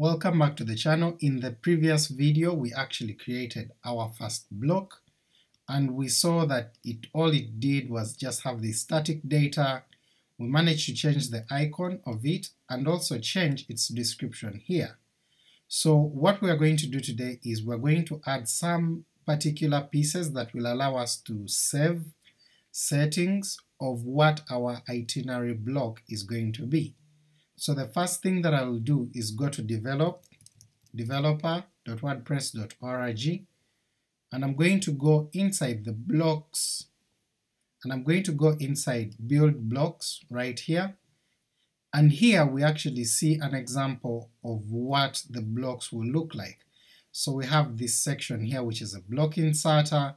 Welcome back to the channel. In the previous video we actually created our first block and we saw that it all it did was just have the static data, we managed to change the icon of it and also change its description here. So what we are going to do today is we're going to add some particular pieces that will allow us to save settings of what our itinerary block is going to be. So the first thing that I will do is go to develop, developer.wordpress.org, and I'm going to go inside the blocks, and I'm going to go inside build blocks right here, and here we actually see an example of what the blocks will look like. So we have this section here which is a block inserter,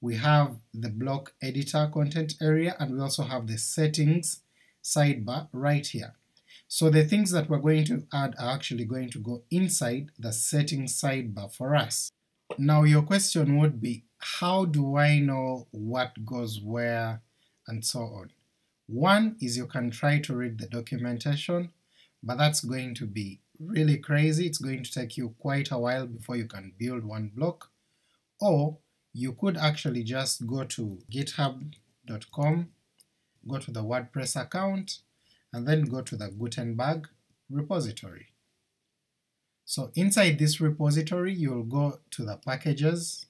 we have the block editor content area, and we also have the settings sidebar right here. So the things that we're going to add are actually going to go inside the settings sidebar for us. Now your question would be, how do I know what goes where and so on? One is you can try to read the documentation, but that's going to be really crazy, it's going to take you quite a while before you can build one block, or you could actually just go to github.com, go to the WordPress account, and then go to the Gutenberg repository. So inside this repository you'll go to the packages,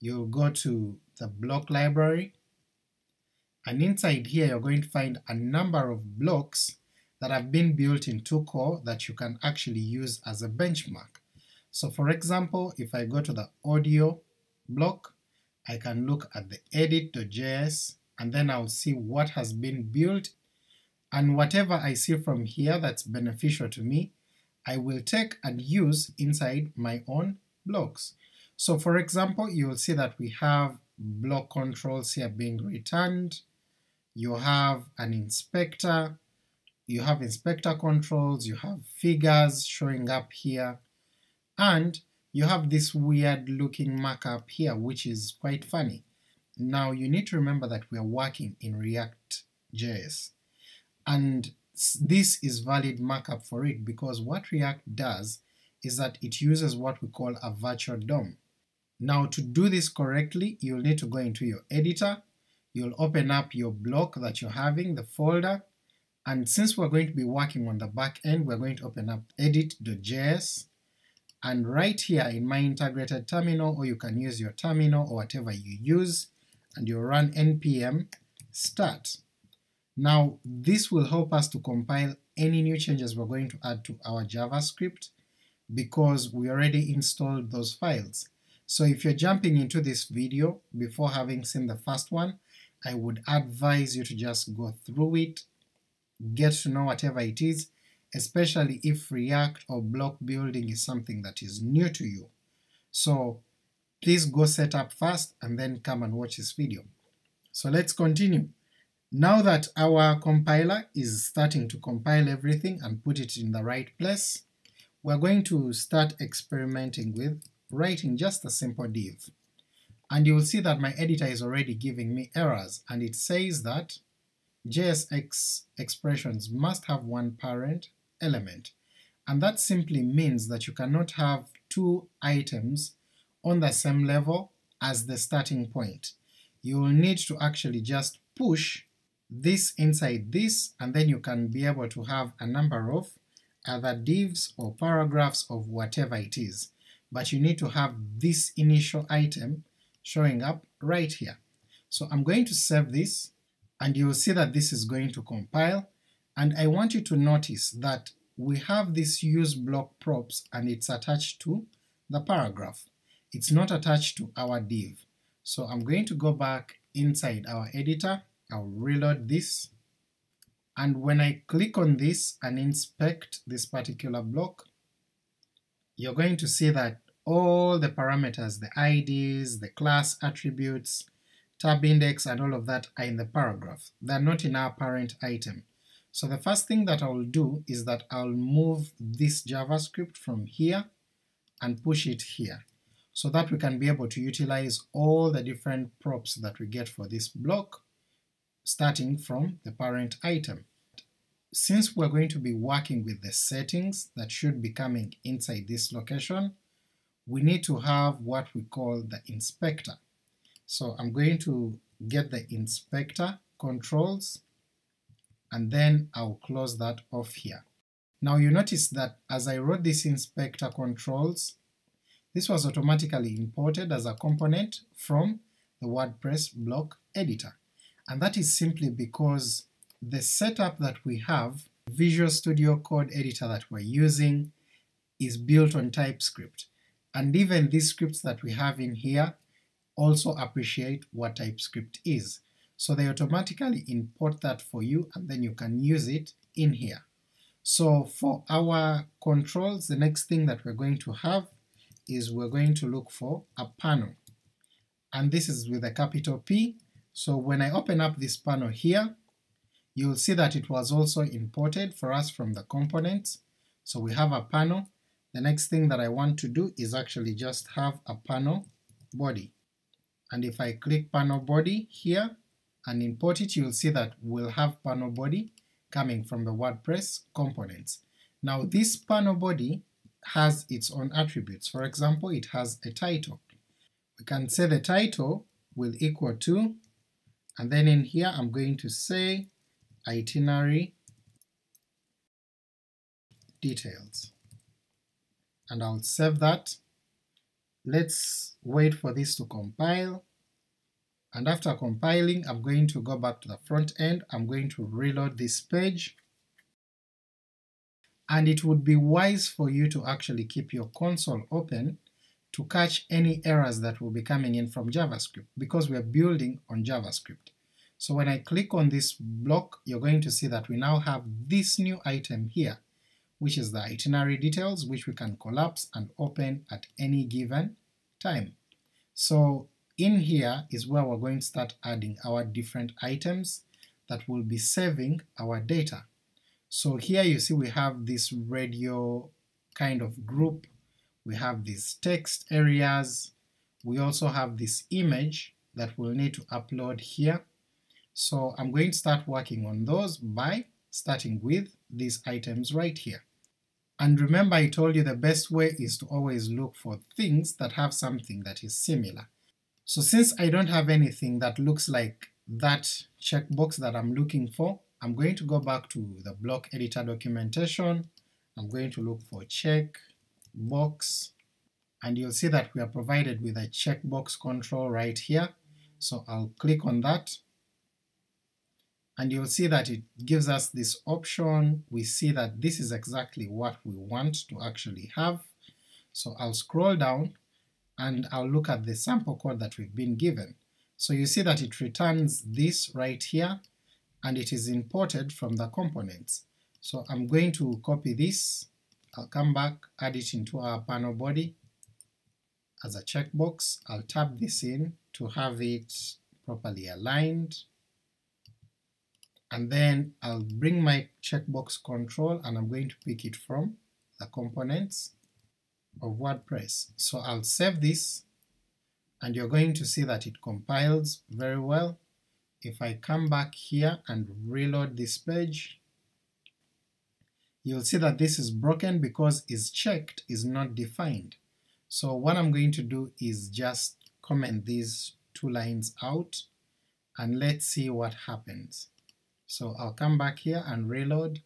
you'll go to the block library, and inside here you're going to find a number of blocks that have been built in TwoCore that you can actually use as a benchmark. So for example, if I go to the audio block, I can look at the edit.js and then I'll see what has been built and whatever I see from here that's beneficial to me, I will take and use inside my own blocks. So for example, you'll see that we have block controls here being returned, you have an inspector, you have inspector controls, you have figures showing up here, and you have this weird looking markup here which is quite funny. Now you need to remember that we are working in React.js and this is valid markup for it because what React does is that it uses what we call a virtual DOM. Now to do this correctly you'll need to go into your editor, you'll open up your block that you're having, the folder, and since we're going to be working on the back end we're going to open up edit.js, and right here in my integrated terminal, or you can use your terminal or whatever you use, and you'll run npm start. Now this will help us to compile any new changes we're going to add to our JavaScript because we already installed those files. So if you're jumping into this video before having seen the first one, I would advise you to just go through it, get to know whatever it is, especially if React or block building is something that is new to you. So please go set up first and then come and watch this video. So let's continue. Now that our compiler is starting to compile everything and put it in the right place, we're going to start experimenting with writing just a simple div. And you'll see that my editor is already giving me errors, and it says that JSX expressions must have one parent element, and that simply means that you cannot have two items on the same level as the starting point. You will need to actually just push this inside this, and then you can be able to have a number of other divs or paragraphs of whatever it is, but you need to have this initial item showing up right here. So I'm going to save this, and you'll see that this is going to compile, and I want you to notice that we have this use block props and it's attached to the paragraph. It's not attached to our div. So I'm going to go back inside our editor, I'll reload this, and when I click on this and inspect this particular block, you're going to see that all the parameters, the IDs, the class attributes, tab index and all of that are in the paragraph, they're not in our parent item. So the first thing that I'll do is that I'll move this JavaScript from here and push it here, so that we can be able to utilize all the different props that we get for this block, starting from the parent item. since we're going to be working with the settings that should be coming inside this location, we need to have what we call the inspector. So I'm going to get the inspector controls, and then I'll close that off here. Now you notice that as I wrote this inspector controls, this was automatically imported as a component from the WordPress block editor, and that is simply because the setup that we have, Visual Studio Code editor that we're using, is built on TypeScript, and even these scripts that we have in here also appreciate what TypeScript is, so they automatically import that for you and then you can use it in here. So for our controls, the next thing that we're going to have is we're going to look for a panel, and this is with a capital P, so when I open up this panel here, you'll see that it was also imported for us from the components, so we have a panel. The next thing that I want to do is actually just have a panel body, and if I click panel body here and import it, you'll see that we'll have panel body coming from the WordPress components. Now this panel body has its own attributes, for example it has a title. We can say the title will equal to, and then in here I'm going to say itinerary details, and I'll save that. Let's wait for this to compile, and after compiling I'm going to go back to the front end, I'm going to reload this page, and it would be wise for you to actually keep your console open to catch any errors that will be coming in from JavaScript, because we are building on JavaScript. So when I click on this block, you're going to see that we now have this new item here, which is the itinerary details, which we can collapse and open at any given time. So in here is where we're going to start adding our different items that will be saving our data. So here you see we have this radio kind of group, we have these text areas, we also have this image that we'll need to upload here. So I'm going to start working on those by starting with these items right here. And remember I told you the best way is to always look for things that have something that is similar. So since I don't have anything that looks like that checkbox that I'm looking for, I'm going to go back to the block editor documentation, I'm going to look for check box, and you'll see that we are provided with a checkbox control right here, so I'll click on that, and you'll see that it gives us this option, we see that this is exactly what we want to actually have, so I'll scroll down and I'll look at the sample code that we've been given. So you see that it returns this right here, and it is imported from the components. So I'm going to copy this, I'll come back, add it into our panel body as a checkbox, I'll tap this in to have it properly aligned, and then I'll bring my checkbox control and I'm going to pick it from the components, of WordPress. So I'll save this, and you're going to see that it compiles very well. If I come back here and reload this page, you'll see that this is broken because is checked is not defined. So what I'm going to do is just comment these two lines out, and let's see what happens. So I'll come back here and reload.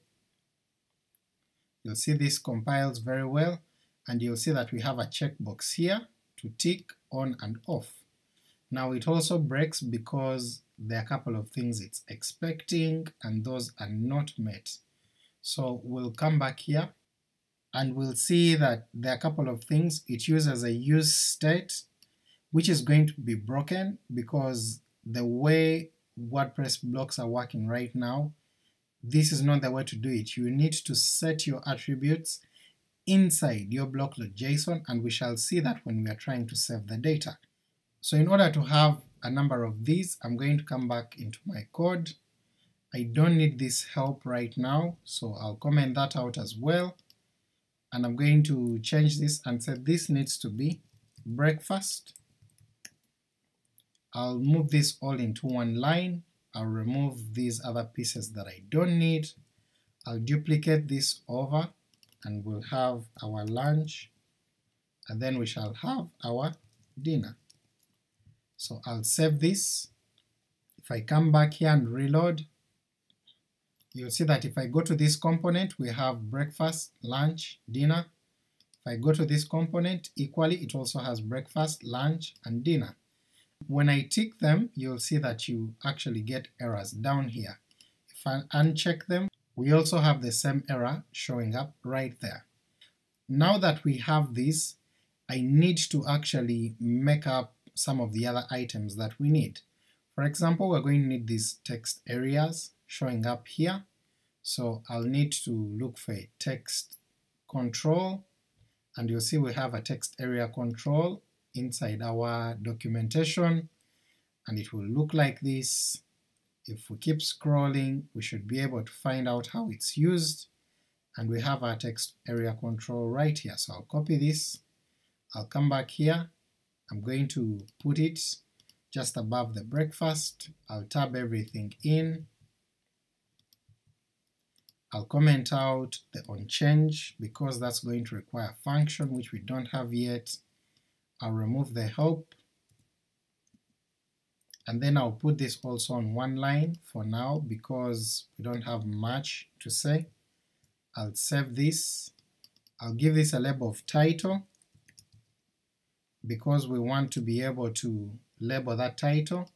You'll see this compiles very well, and you'll see that we have a checkbox here to tick on and off. Now it also breaks because there are a couple of things it's expecting and those are not met. So we'll come back here and we'll see that there are a couple of things it uses a use state which is going to be broken because the way WordPress blocks are working right now, this is not the way to do it. You need to set your attributes inside your block.json and we shall see that when we are trying to save the data. So in order to have a number of these, I'm going to come back into my code. I don't need this help right now, so I'll comment that out as well, and I'm going to change this and say this needs to be breakfast. I'll move this all into one line, I'll remove these other pieces that I don't need, I'll duplicate this over and we'll have our lunch and then we shall have our dinner. So I'll save this. If I come back here and reload, you'll see that if I go to this component we have breakfast, lunch, dinner. If I go to this component equally it also has breakfast, lunch, and dinner. When I tick them you'll see that you actually get errors down here. If I uncheck them we also have the same error showing up right there. Now that we have this, I need to actually make up some of the other items that we need. For example, we're going to need these text areas showing up here, so I'll need to look for a text control, and you'll see we have a text area control inside our documentation, and it will look like this, if we keep scrolling we should be able to find out how it's used, and we have our text area control right here. So I'll copy this, I'll come back here, I'm going to put it just above the breakfast, I'll tab everything in, I'll comment out the on change because that's going to require a function which we don't have yet, I'll remove the help, and then I'll put this also on one line for now because we don't have much to say. I'll save this, I'll give this a label of title because we want to be able to label that title.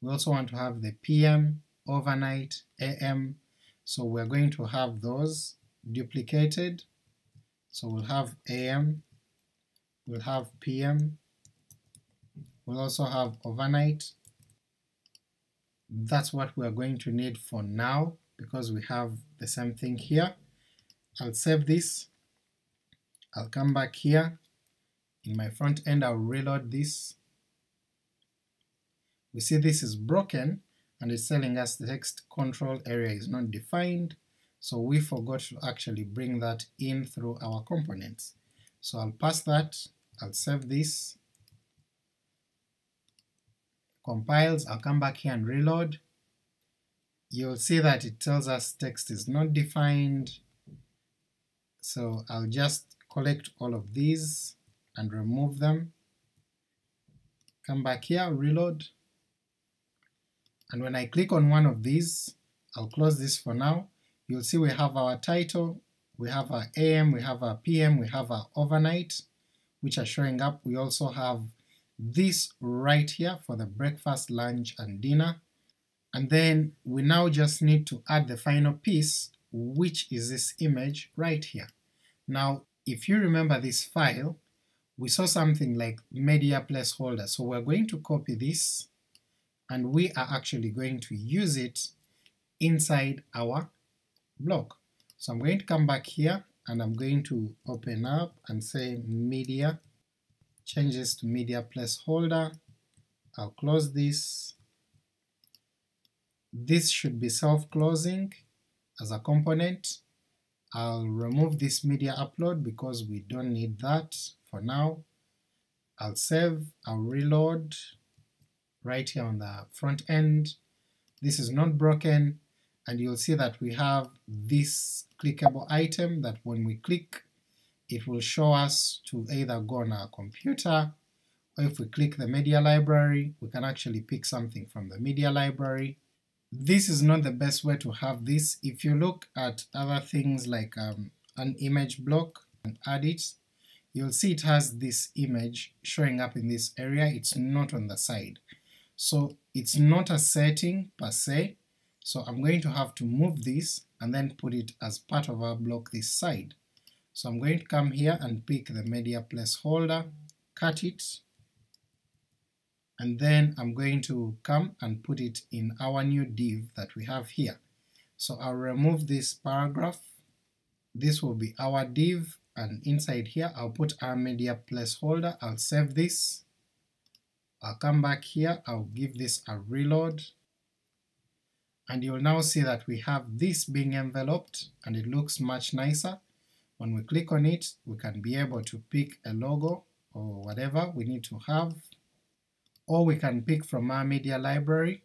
We also want to have the PM, overnight, AM, so we're going to have those duplicated. So we'll have AM, we'll have PM, we'll also have overnight, that's what we're going to need for now because we have the same thing here. I'll save this, I'll come back here, in my front end I'll reload this. We see this is broken and it's telling us the text control area is not defined, so we forgot to actually bring that in through our components. So I'll pass that, I'll save this, compiles, I'll come back here and reload, you'll see that it tells us text is not defined, so I'll just collect all of these and remove them, come back here, reload, and when I click on one of these, I'll close this for now, you'll see we have our title, we have our AM, we have our PM, we have our overnight, which are showing up, we also have this right here for the breakfast, lunch, and dinner, and then we now just need to add the final piece, which is this image right here. Now if you remember this file, we saw something like media placeholder, so we're going to copy this, and we are actually going to use it inside our block. So I'm going to come back here, and I'm going to open up and say media changes to media placeholder, I'll close this, this should be self-closing as a component, I'll remove this media upload because we don't need that for now, I'll save, I'll reload right here on the front end, this is not broken, and you'll see that we have this clickable item that when we click it will show us to either go on our computer, or if we click the media library, we can actually pick something from the media library. This is not the best way to have this. If you look at other things like um, an image block and add it, you'll see it has this image showing up in this area, it's not on the side. So it's not a setting per se, so I'm going to have to move this and then put it as part of our block this side. So I'm going to come here and pick the media placeholder, cut it, and then I'm going to come and put it in our new div that we have here. So I'll remove this paragraph, this will be our div, and inside here I'll put our media placeholder, I'll save this, I'll come back here, I'll give this a reload, and you'll now see that we have this being enveloped and it looks much nicer. When we click on it, we can be able to pick a logo or whatever we need to have, or we can pick from our media library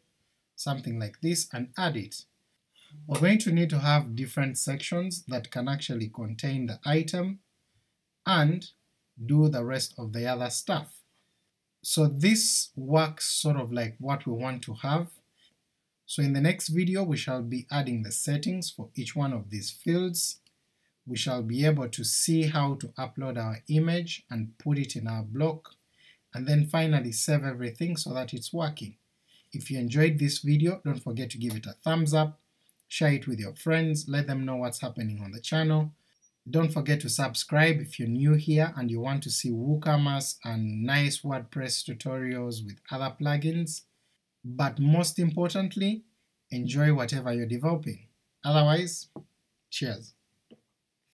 something like this and add it. we're going to need to have different sections that can actually contain the item and do the rest of the other stuff. So this works sort of like what we want to have. So in the next video we shall be adding the settings for each one of these fields, we shall be able to see how to upload our image and put it in our block, and then finally save everything so that it's working. If you enjoyed this video, don't forget to give it a thumbs up, share it with your friends, let them know what's happening on the channel, don't forget to subscribe if you're new here and you want to see WooCommerce and nice WordPress tutorials with other plugins, but most importantly, enjoy whatever you're developing. Otherwise, cheers!